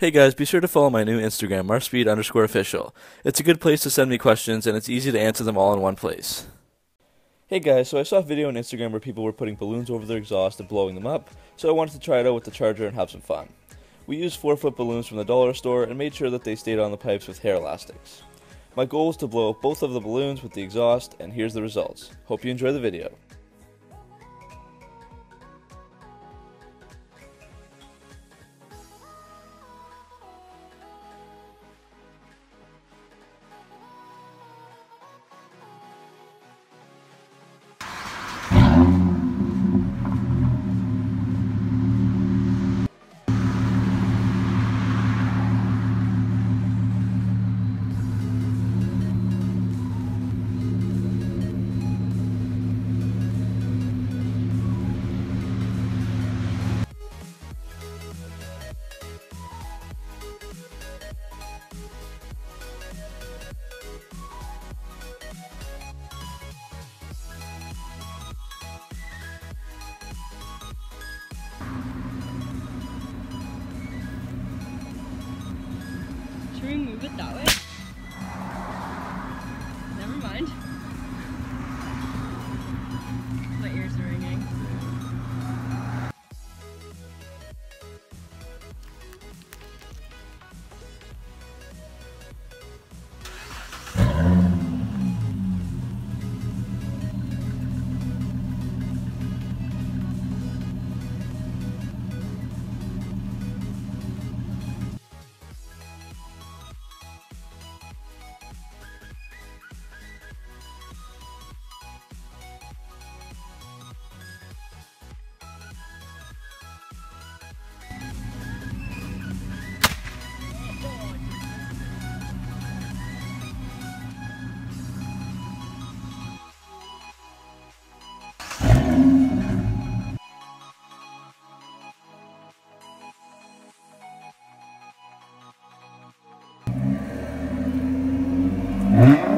Hey guys, be sure to follow my new Instagram, marspeed underscore official. It's a good place to send me questions, and it's easy to answer them all in one place. Hey guys, so I saw a video on Instagram where people were putting balloons over their exhaust and blowing them up, so I wanted to try it out with the charger and have some fun. We used 4 foot balloons from the dollar store and made sure that they stayed on the pipes with hair elastics. My goal was to blow up both of the balloons with the exhaust, and here's the results. Hope you enjoy the video. Should we move it that way? Mm-hmm.